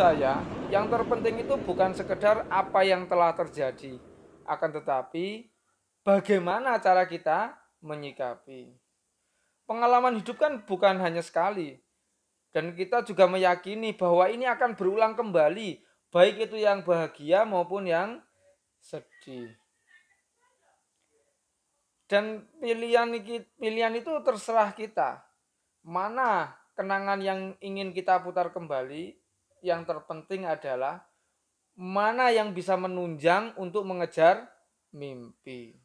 saya, yang terpenting itu bukan sekedar apa yang telah terjadi, akan tetapi bagaimana cara kita menyikapi. Pengalaman hidup kan bukan hanya sekali, dan kita juga meyakini bahwa ini akan berulang kembali, baik itu yang bahagia maupun yang sedih. Dan pilihan pilihan itu terserah kita. Mana kenangan yang ingin kita putar kembali, yang terpenting adalah mana yang bisa menunjang untuk mengejar mimpi.